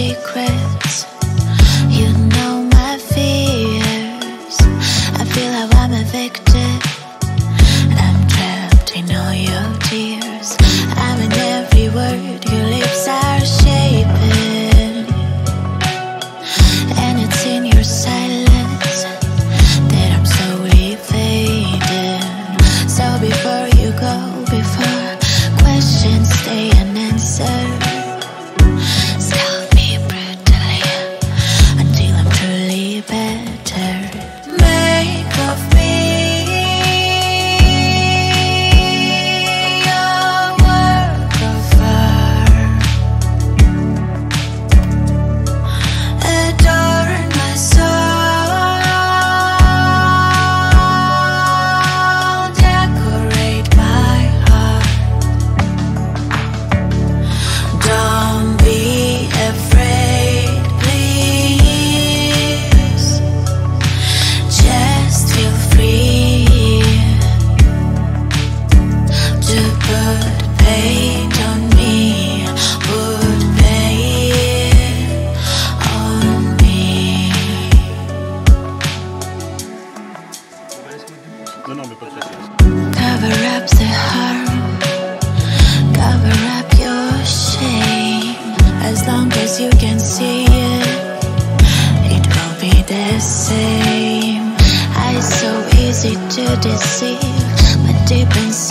know to deceive, but deep inside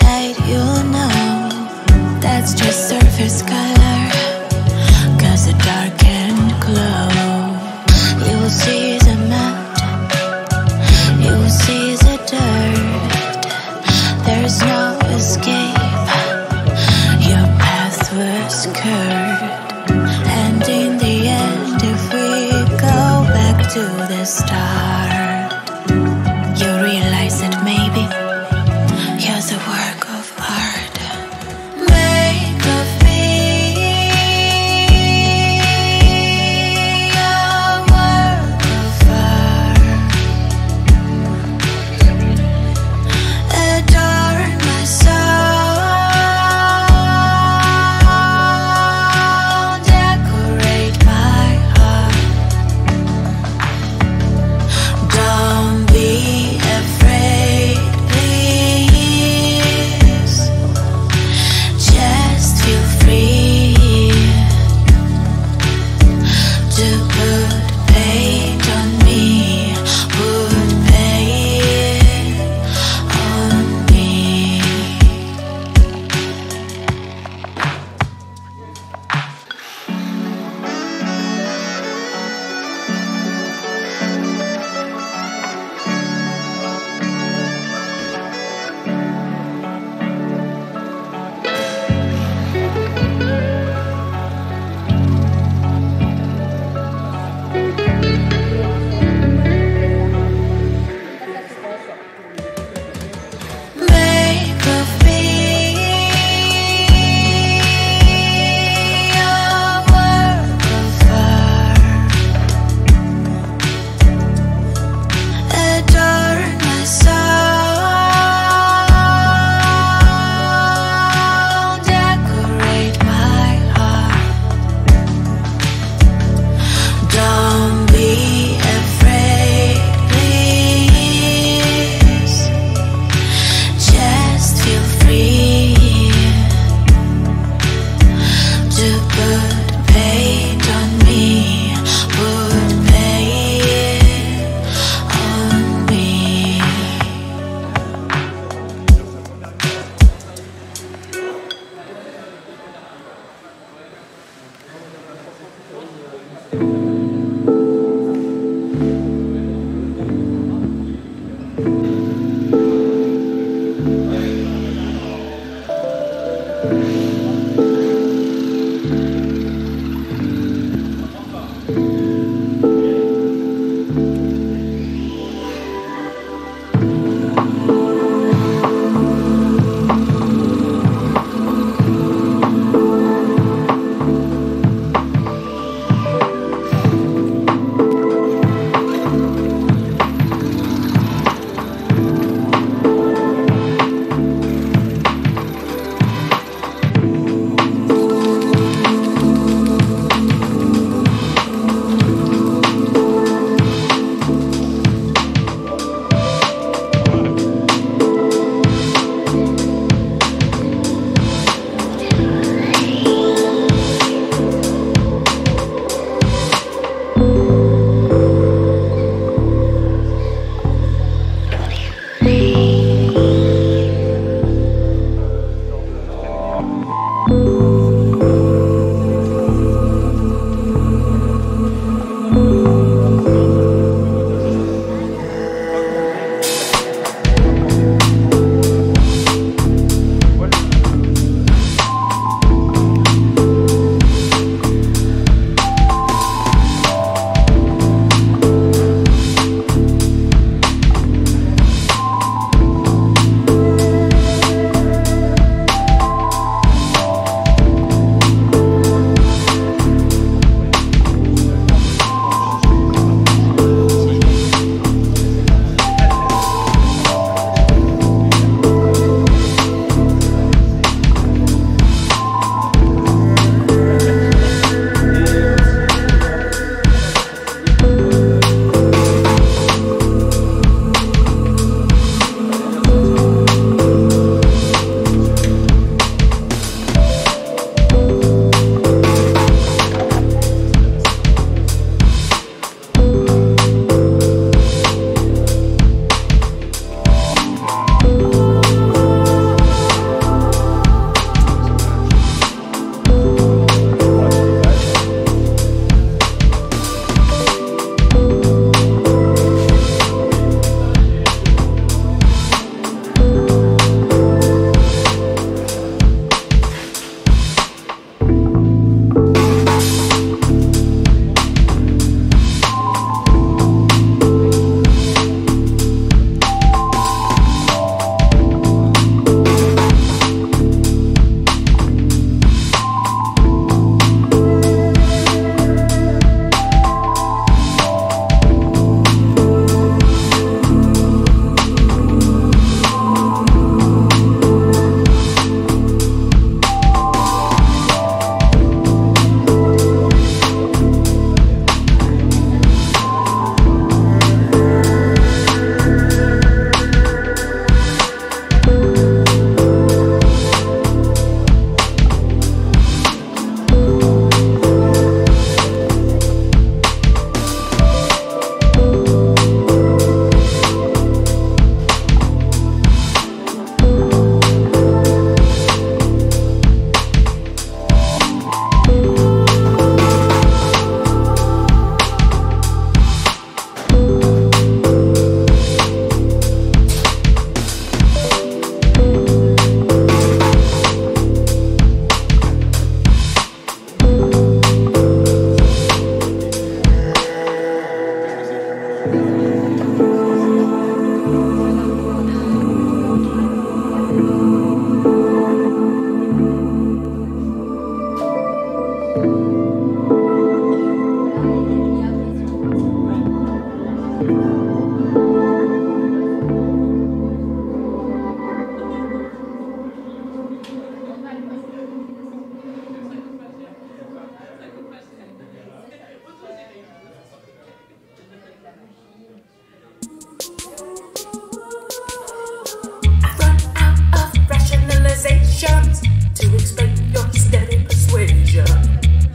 to expect your steady persuasion.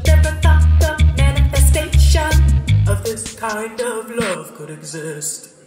Never thought the manifestation of this kind of love could exist.